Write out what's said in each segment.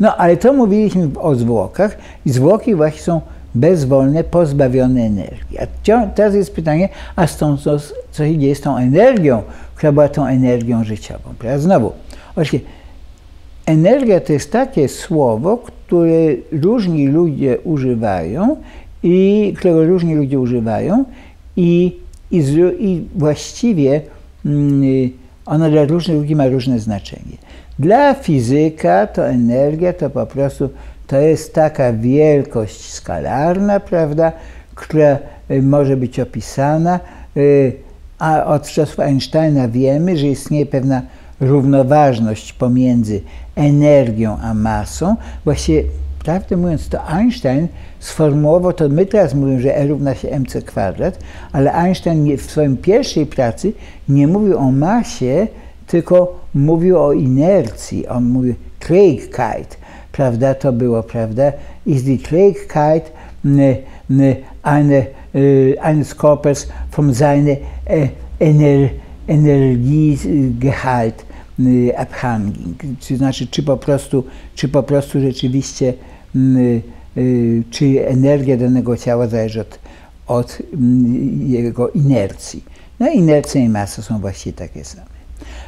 No ale to mówiliśmy o zwłokach i zwłoki właśnie są bezwolne, pozbawione energii. A teraz jest pytanie, a z tą, co, co się dzieje z tą energią, która była tą energią życiową. Prawda? Znowu, oczywiście, energia to jest takie słowo, które różni ludzie używają i którego różni ludzie używają i, i, i właściwie mm, ono dla różnych ludzi ma różne znaczenie. Dla fizyka to energia to po prostu to jest taka wielkość skalarna, prawda, która y, może być opisana, y, a od czasów Einsteina wiemy, że istnieje pewna równoważność pomiędzy energią a masą. Właściwie, prawdę mówiąc, to Einstein sformułował to, my teraz mówimy, że E równa się mc kwadrat, ale Einstein w swojej pierwszej pracy nie mówił o masie, tylko mówił o inercji. On mówił Trägheit, prawda, to było, prawda, ist die Trägheit eine, eines Körpers vom seine Ener Energiegehalt abhängig. To znaczy, czy po prostu, czy po prostu rzeczywiście, czy energia danego ciała zależy od, od jego inercji. No inercja i masa są właściwie takie same.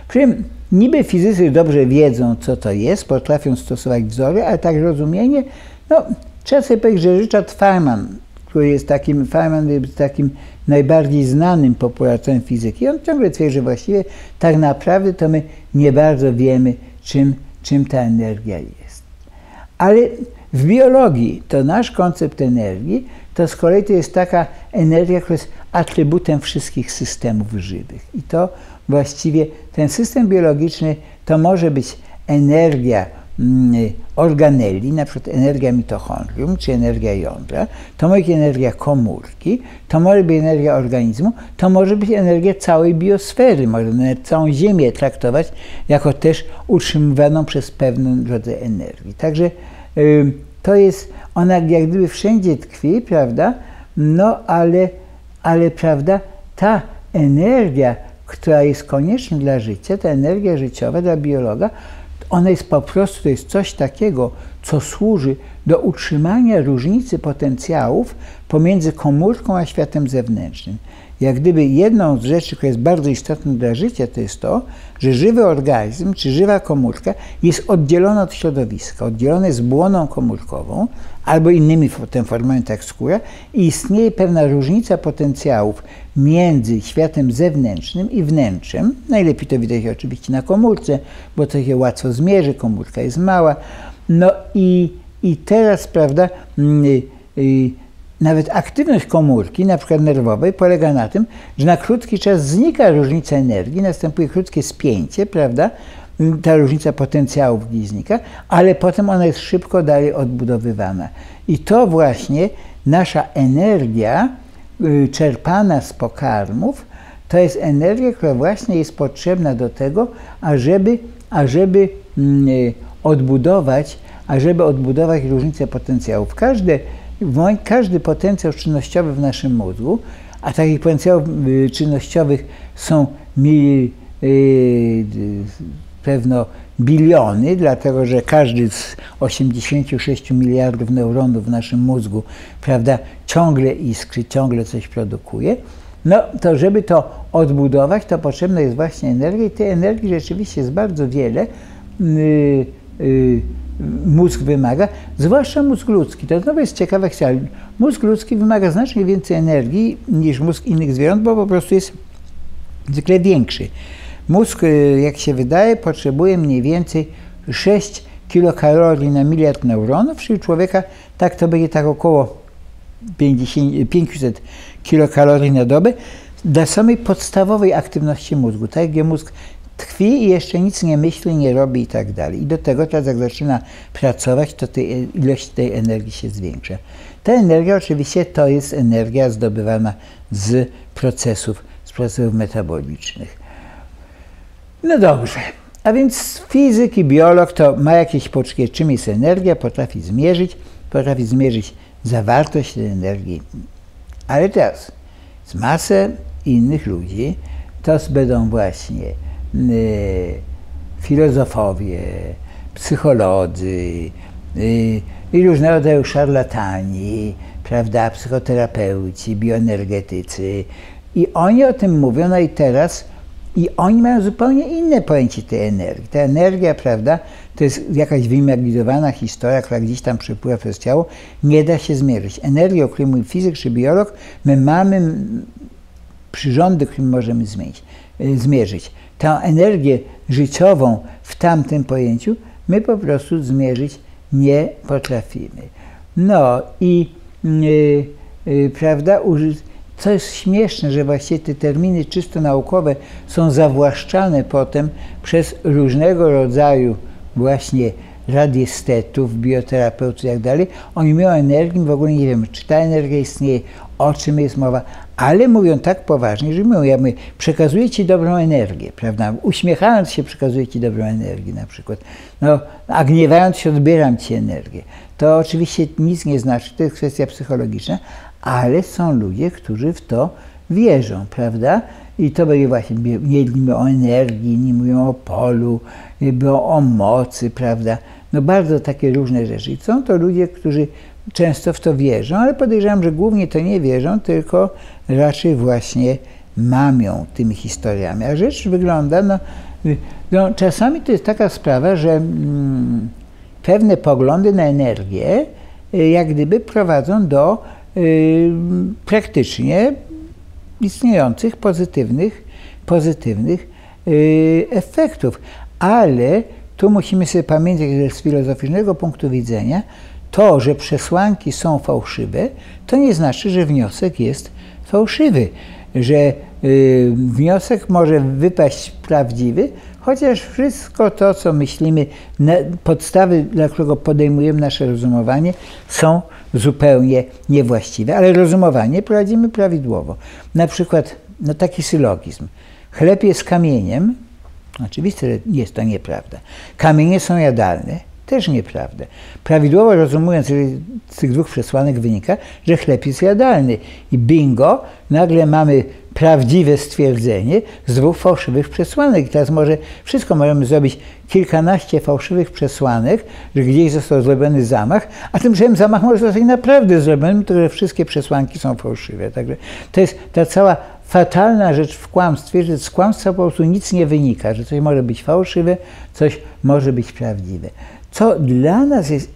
Przy czym niby fizycy dobrze wiedzą, co to jest, potrafią stosować wzory, ale tak rozumienie, no trzeba sobie powiedzieć, że Richard Feynman, który jest takim, Feynman jest takim najbardziej znanym popularyzatorem fizyki, on ciągle twierdzi, że właściwie tak naprawdę to my nie bardzo wiemy, czym, czym ta energia jest. Ale w biologii to nasz koncept energii to z kolei to jest taka energia, która jest atrybutem wszystkich systemów żywych. I to właściwie ten system biologiczny to może być energia mm, organeli, na przykład energia mitochondrium, czy energia jądra, to może być energia komórki, to może być energia organizmu, to może być energia całej biosfery, można całą Ziemię traktować jako też utrzymywaną przez pewien rodzaj energii. Także to jest, ona jak gdyby wszędzie tkwi, prawda, no ale, ale prawda, ta energia, która jest konieczna dla życia, ta energia życiowa dla biologa, ona jest po prostu, to jest coś takiego, co służy do utrzymania różnicy potencjałów pomiędzy komórką a światem zewnętrznym. Jak gdyby jedną z rzeczy, która jest bardzo istotna dla życia, to jest to, że żywy organizm czy żywa komórka jest oddzielona od środowiska, oddzielona jest błoną komórkową albo innymi formami tak skóra i istnieje pewna różnica potencjałów między światem zewnętrznym i wnętrzem. Najlepiej to widać oczywiście na komórce, bo to się łatwo zmierzy, komórka jest mała. No i, i teraz, prawda, yy, yy, nawet aktywność komórki, na przykład nerwowej, polega na tym, że na krótki czas znika różnica energii, następuje krótkie spięcie, prawda? Ta różnica potencjałów gdzieś znika, ale potem ona jest szybko dalej odbudowywana. I to właśnie nasza energia y, czerpana z pokarmów, to jest energia, która właśnie jest potrzebna do tego, ażeby, ażeby mm, y, odbudować, ażeby odbudować różnicę potencjałów. Każde każdy potencjał czynnościowy w naszym mózgu, a takich potencjałów y, czynnościowych są mi, yy, pewno biliony, dlatego że każdy z 86 miliardów neuronów w naszym mózgu, prawda, ciągle iskrzy, ciągle coś produkuje. No to żeby to odbudować, to potrzebna jest właśnie energia i tej energii rzeczywiście jest bardzo wiele. Yy, yy, mózg wymaga, zwłaszcza mózg ludzki. To znowu jest ciekawa kwestia. Mózg ludzki wymaga znacznie więcej energii niż mózg innych zwierząt, bo po prostu jest zwykle większy. Mózg, y, jak się wydaje, potrzebuje mniej więcej 6 kilokalorii na miliard neuronów, czyli człowieka tak to będzie tak około 50, 500 kilokalorii na dobę dla samej podstawowej aktywności mózgu. Tak jak mózg tkwi i jeszcze nic nie myśli, nie robi i tak dalej. I do tego teraz jak zaczyna pracować, to tej, ilość tej energii się zwiększa. Ta energia oczywiście to jest energia zdobywana z procesów, z procesów metabolicznych. No dobrze. A więc fizyk i biolog to ma jakieś poczucie, czym jest energia, potrafi zmierzyć, potrafi zmierzyć zawartość tej energii. Ale teraz z masę innych ludzi to będą właśnie filozofowie, psycholodzy y, i różnego rodzaju szarlatani, prawda, psychoterapeuci, bioenergetycy. I oni o tym mówią, no i teraz, i oni mają zupełnie inne pojęcie tej energii. Ta energia, prawda, to jest jakaś wyimagizowana historia, która gdzieś tam przepływa przez ciało, nie da się zmierzyć. Energię, o której mówi fizyk czy biolog, my mamy przyrządy, którymi możemy zmienić, zmierzyć. Tę energię życiową w tamtym pojęciu my po prostu zmierzyć nie potrafimy. No i yy, yy, prawda, co jest śmieszne, że właściwie te terminy czysto naukowe są zawłaszczane potem przez różnego rodzaju właśnie radiestetów, bioterapeutów i tak dalej. Oni mówią o energii, w ogóle nie wiem, czy ta energia istnieje, o czym jest mowa, ale mówią tak poważnie, że mówią, ja mówię, przekazuję Ci dobrą energię, prawda? Uśmiechając się przekazuję Ci dobrą energię na przykład. No, a gniewając się odbieram Ci energię. To oczywiście nic nie znaczy, to jest kwestia psychologiczna, ale są ludzie, którzy w to wierzą, prawda? I to będzie właśnie, jedni o energii, inni mówią o polu, bo o mocy, prawda? No bardzo takie różne rzeczy. I są to ludzie, którzy często w to wierzą, ale podejrzewam, że głównie to nie wierzą, tylko raczej właśnie mamią tymi historiami. A rzecz wygląda, no, no czasami to jest taka sprawa, że mm, pewne poglądy na energię y, jak gdyby prowadzą do y, praktycznie istniejących pozytywnych, pozytywnych y, efektów. Ale tu musimy sobie pamiętać, że z filozoficznego punktu widzenia to, że przesłanki są fałszywe, to nie znaczy, że wniosek jest fałszywy, że y, wniosek może wypaść prawdziwy, chociaż wszystko to, co myślimy, podstawy, dla którego podejmujemy nasze rozumowanie, są zupełnie niewłaściwe, ale rozumowanie prowadzimy prawidłowo. Na przykład no taki sylogizm. Chleb jest kamieniem, oczywiście jest to nieprawda. Kamienie są jadalne, też nieprawda. Prawidłowo rozumując, z tych dwóch przesłanek wynika, że chleb jest jadalny. I bingo, nagle mamy prawdziwe stwierdzenie z dwóch fałszywych przesłanek. I teraz może wszystko możemy zrobić kilkanaście fałszywych przesłanek, że gdzieś został zrobiony zamach, a tymczasem zamach może zostać naprawdę zrobiony, to że wszystkie przesłanki są fałszywe. Także to jest ta cała fatalna rzecz w kłamstwie, że z kłamstwa po prostu nic nie wynika, że coś może być fałszywe, coś może być prawdziwe. Co dla nas jest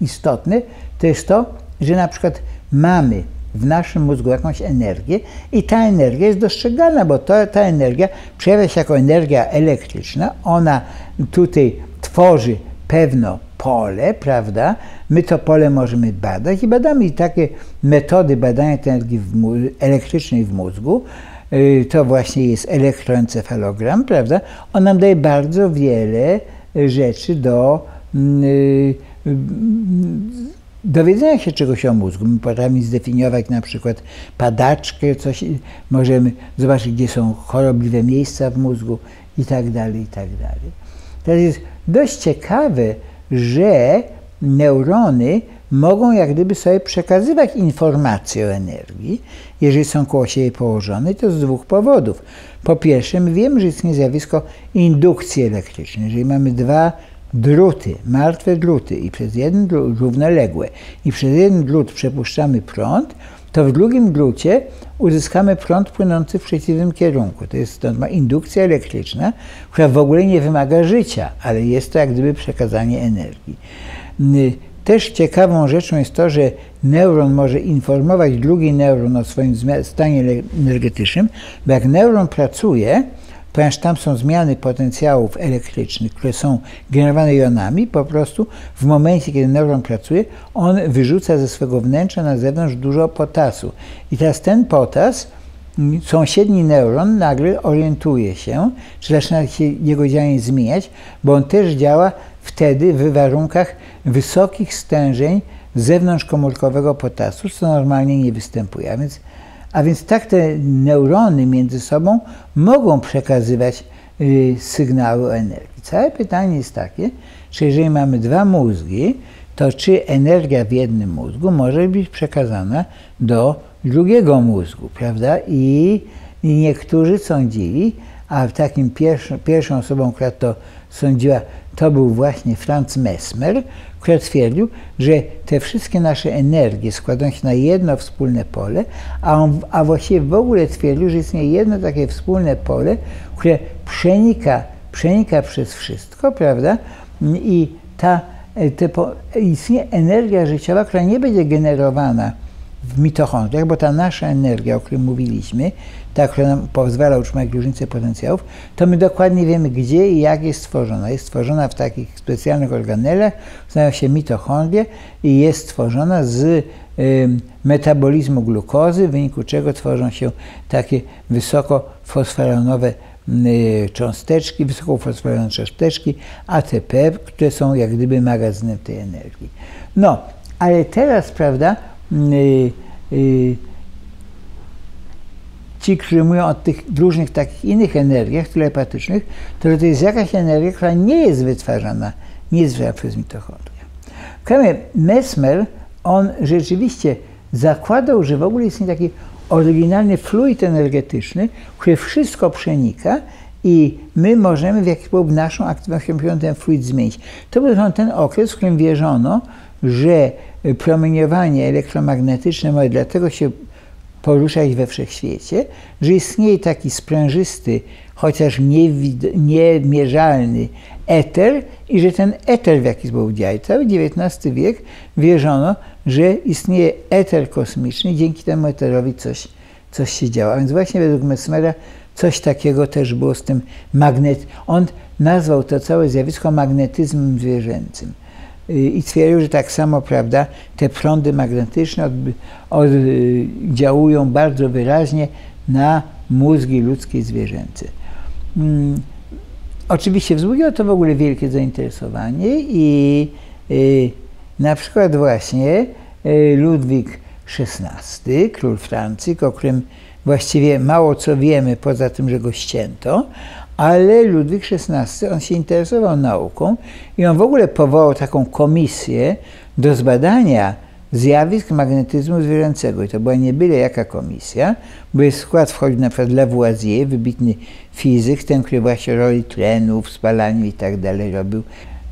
istotne, to jest to, że na przykład mamy w naszym mózgu jakąś energię i ta energia jest dostrzegana, bo to, ta energia przejawia się jako energia elektryczna, ona tutaj tworzy pewno pole, prawda? My to pole możemy badać i badamy i takie metody badania tej energii w elektrycznej w mózgu, y, to właśnie jest elektroencefalogram, prawda? On nam daje bardzo wiele rzeczy do mm, y, dowiedzenia się czegoś o mózgu. My potrafimy zdefiniować na przykład padaczkę, coś, możemy zobaczyć, gdzie są chorobliwe miejsca w mózgu i tak dalej, i tak dalej. Teraz jest dość ciekawe, że neurony mogą jak gdyby sobie przekazywać informacje o energii, jeżeli są koło siebie położone, to z dwóch powodów. Po pierwsze, my wiemy, że istnieje zjawisko indukcji elektrycznej. Jeżeli mamy dwa druty, martwe druty i przez jeden drut, równoległe i przez jeden drut przepuszczamy prąd, to w drugim drucie uzyskamy prąd płynący w przeciwnym kierunku. To jest stąd ma indukcja elektryczna, która w ogóle nie wymaga życia, ale jest to jak gdyby przekazanie energii. Też ciekawą rzeczą jest to, że neuron może informować drugi neuron o swoim stanie energetycznym, bo jak neuron pracuje, ponieważ tam są zmiany potencjałów elektrycznych, które są generowane jonami, po prostu w momencie, kiedy neuron pracuje, on wyrzuca ze swego wnętrza na zewnątrz dużo potasu. I teraz ten potas, sąsiedni neuron nagle orientuje się, czy zaczyna się jego działanie zmieniać, bo on też działa wtedy w warunkach wysokich stężeń zewnątrzkomórkowego potasu, co normalnie nie występuje. A więc, a więc tak te neurony między sobą mogą przekazywać y, sygnały energii. Całe pytanie jest takie, czy jeżeli mamy dwa mózgi, to czy energia w jednym mózgu może być przekazana do drugiego mózgu, prawda? I, i niektórzy sądzili, a takim pierwszą, pierwszą osobą, która to sądziła, to był właśnie Franz Mesmer, który twierdził, że te wszystkie nasze energie składają się na jedno wspólne pole, a, on, a właściwie w ogóle twierdził, że istnieje jedno takie wspólne pole, które przenika, przenika przez wszystko, prawda? I ta, te, istnieje energia życiowa, która nie będzie generowana w mitochondriach, bo ta nasza energia, o której mówiliśmy, ta, która nam pozwala utrzymać różnicę potencjałów, to my dokładnie wiemy, gdzie i jak jest stworzona. Jest stworzona w takich specjalnych organelach, nazywają się mitochondrie i jest stworzona z y, metabolizmu glukozy, w wyniku czego tworzą się takie wysokofosforanowe y, cząsteczki, wysokofosforanowe cząsteczki ATP, które są jak gdyby magazynem tej energii. No, ale teraz, prawda, ci, którzy mówią o tych różnych takich innych energiach telepatycznych, to to jest jakaś energia, która nie jest wytwarzana, nie jest wytwarzana przez mitochondria. W Mesmer, on rzeczywiście zakładał, że w ogóle jest taki oryginalny fluid energetyczny, który wszystko przenika i my możemy w jakiś sposób naszą aktywnością ten fluid zmienić. To był ten okres, w którym wierzono, że promieniowanie elektromagnetyczne może dlatego się poruszać we wszechświecie, że istnieje taki sprężysty, chociaż niemierzalny eter i że ten eter w jakiś sposób działa. Cały XIX wiek wierzono, że istnieje eter kosmiczny dzięki temu eterowi coś, coś się działa. A więc właśnie według Mesmera coś takiego też było z tym magnet. On nazwał to całe zjawisko magnetyzmem zwierzęcym i twierdził, że tak samo, prawda, te prądy magnetyczne oddziałują bardzo wyraźnie na mózgi ludzkie i zwierzęce. Hmm. Oczywiście wzbudziło to w ogóle wielkie zainteresowanie i y, na przykład właśnie y, Ludwik XVI, król Francji, o którym właściwie mało co wiemy, poza tym, że go ścięto, ale Ludwik XVI, on się interesował nauką i on w ogóle powołał taką komisję do zbadania zjawisk magnetyzmu zwierzęcego. I to była nie byle jaka komisja, bo jest skład wchodził na przykład Lavoisier, wybitny fizyk, ten, który właśnie roli tlenu w spalaniu i tak dalej robił.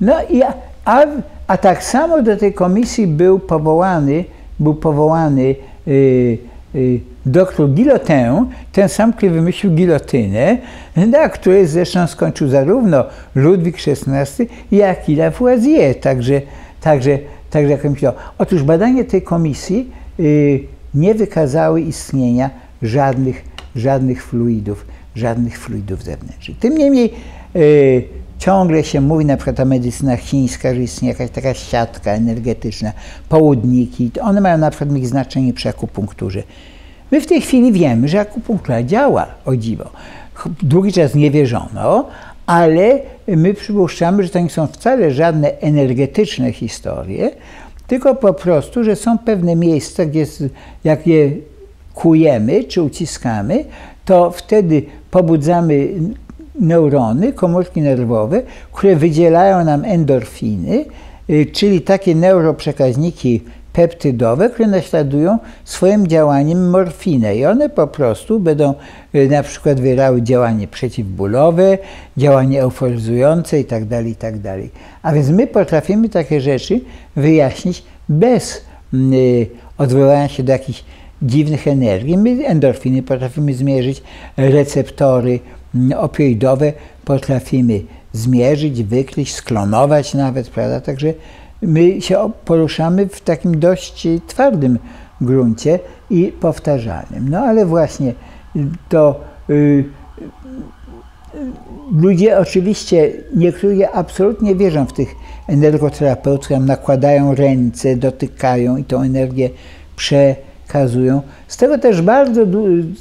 No i a, a tak samo do tej komisji był powołany, był powołany yy, yy, doktor Guillotin, ten sam, który wymyślił gilotynę, na której zresztą skończył zarówno Ludwik XVI, jak i Lavoisier. Także, także, także jak myślał. Otóż badania tej komisji y, nie wykazały istnienia żadnych, żadnych fluidów, żadnych fluidów zewnętrznych. Tym niemniej y, ciągle się mówi na przykład o medycyna chińska, że istnieje jakaś taka siatka energetyczna, południki. One mają na przykład mieć znaczenie przy akupunkturze. My w tej chwili wiemy, że akupunktura działa, o dziwo. Długi czas nie wierzono, ale my przypuszczamy, że to nie są wcale żadne energetyczne historie, tylko po prostu, że są pewne miejsca, gdzie jak je kujemy czy uciskamy, to wtedy pobudzamy neurony, komórki nerwowe, które wydzielają nam endorfiny, y, czyli takie neuroprzekaźniki peptydowe, które naśladują swoim działaniem morfinę i one po prostu będą y, na przykład wywierały działanie przeciwbólowe, działanie euforyzujące itd., tak itd. Tak A więc my potrafimy takie rzeczy wyjaśnić bez y, odwoływania się do jakichś dziwnych energii. My endorfiny potrafimy zmierzyć, receptory mm, opioidowe potrafimy zmierzyć, wykryć, sklonować nawet, prawda? Także my się poruszamy w takim dość twardym gruncie i powtarzalnym. No ale właśnie to y, ludzie oczywiście, niektórzy absolutnie wierzą w tych energoterapeutów, nakładają ręce, dotykają i tą energię przekazują. Z tego też bardzo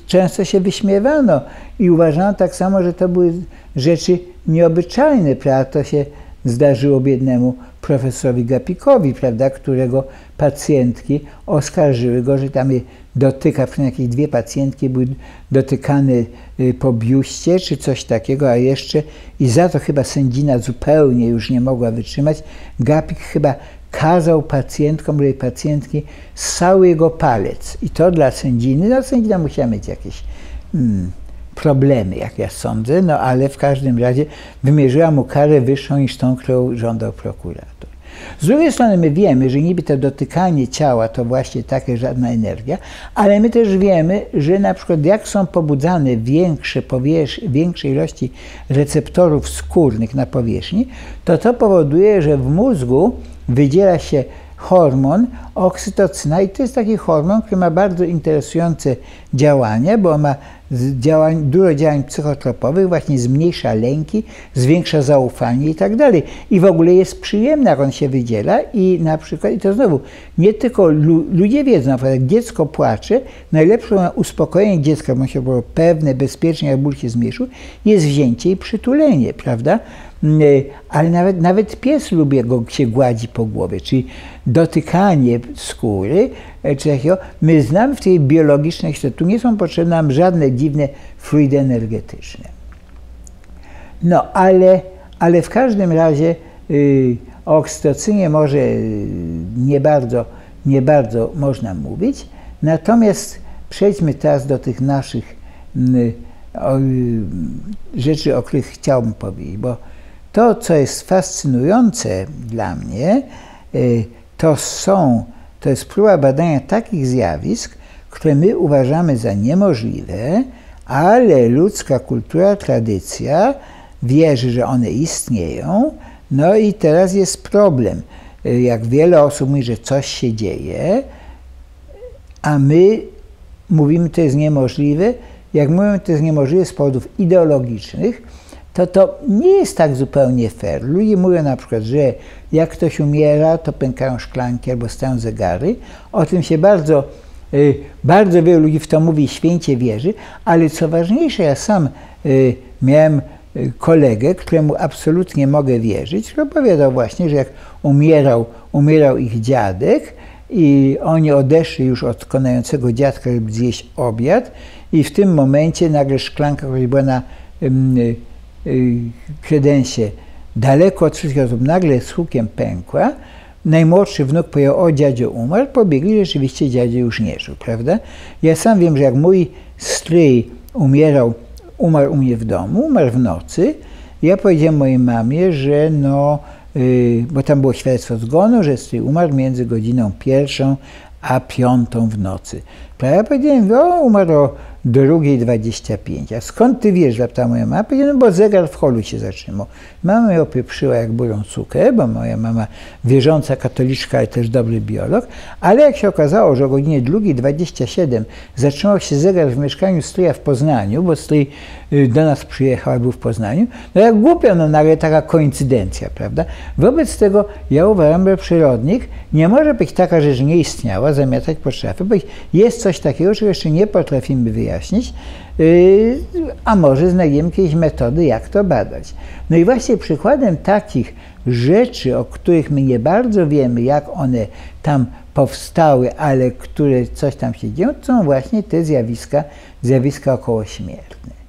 często się wyśmiewano i uważano tak samo, że to były rzeczy nieobyczajne, prawda? To się zdarzyło biednemu profesorowi Gapikowi, prawda, którego pacjentki oskarżyły go, że tam je dotyka, jakieś dwie pacjentki były dotykane y, po biuście czy coś takiego, a jeszcze i za to chyba sędzina zupełnie już nie mogła wytrzymać. Gapik chyba kazał pacjentkom, były pacjentki, ssał jego palec. I to dla sędziny, no sędzina musiała mieć jakieś hmm, problemy, jak ja sądzę, no ale w każdym razie wymierzyła mu karę wyższą niż tą, którą żądał prokurator. Z drugiej strony my wiemy, że niby to dotykanie ciała to właśnie taka żadna energia, ale my też wiemy, że na przykład jak są pobudzane większe, powierz, większe ilości receptorów skórnych na powierzchni, to to powoduje, że w mózgu wydziela się hormon oksytocyna i to jest taki hormon, który ma bardzo interesujące działanie, bo ma działań, dużo działań psychotropowych, właśnie zmniejsza lęki, zwiększa zaufanie i tak dalej. I w ogóle jest przyjemny, jak on się wydziela i na przykład, i to znowu, nie tylko lu, ludzie wiedzą, na przykład jak dziecko płacze, najlepsze uspokojenie dziecka, bo się było pewne, bezpiecznie, jak ból się zmniejszył, jest wzięcie i przytulenie, prawda? Mm, e, ale nawet, nawet pies lubi, go się gładzi po głowie, czyli dotykanie skóry, e, czy takiego. My znamy w tej biologicznej że tu nie są potrzebne nam żadne dziwne fluidy energetyczne. No, ale, ale w każdym razie y, o oksytocynie może y, nie bardzo, nie bardzo można mówić. Natomiast przejdźmy teraz do tych naszych y, o, rzeczy, o których chciałbym powiedzieć, bo to, co jest fascynujące dla mnie, y, to są, to jest próba badania takich zjawisk, które my uważamy za niemożliwe, ale ludzka kultura, tradycja wierzy, że one istnieją. No i teraz jest problem. Y, jak wiele osób mówi, że coś się dzieje, a my mówimy, to jest niemożliwe. Jak mówimy, to jest niemożliwe z powodów ideologicznych, to to nie jest tak zupełnie fair. Ludzie mówią na przykład, że jak ktoś umiera, to pękają szklanki albo stają zegary. O tym się bardzo, y, bardzo wielu ludzi w to mówi, święcie wierzy, ale co ważniejsze, ja sam y, miałem y, kolegę, któremu absolutnie mogę wierzyć, który opowiadał właśnie, że jak umierał, umierał ich dziadek i oni odeszli już od konającego dziadka, żeby zjeść obiad i w tym momencie nagle szklanka, która była na kredensie daleko od wszystkich osób nagle z hukiem pękła, najmłodszy wnuk powiedział, o dziadzio umarł, pobiegli, rzeczywiście dziadzio już nie żył, prawda? Ja sam wiem, że jak mój stryj umierał, umarł u mnie w domu, umarł w nocy, ja powiedziałem mojej mamie, że no, yy, bo tam było świadectwo zgonu, że stryj umarł między godziną pierwszą a piątą w nocy. Ja powiedziałem, o, umarł o 2.25. A skąd ty wiesz, zapytała moja mama? Powiedziałem, no bo zegar w holu się zatrzymał. Mama mnie opieprzyła jak burą cukę, bo moja mama wierząca katoliczka, ale też dobry biolog. Ale jak się okazało, że o godzinie 2.27 zatrzymał się zegar w mieszkaniu stryja w Poznaniu, bo stryj y, do nas przyjechał, był w Poznaniu, no jak głupio, no nagle taka koincydencja, prawda? Wobec tego ja uważam, że przyrodnik nie może być taka rzecz nie istniała, zamiatać po szafie, bo jest coś takiego, czego jeszcze nie potrafimy wyjaśnić, yy, a może znajdziemy jakieś metody, jak to badać. No i właśnie przykładem takich rzeczy, o których my nie bardzo wiemy, jak one tam powstały, ale które coś tam się dzieją, są właśnie te zjawiska, zjawiska okołośmiertne.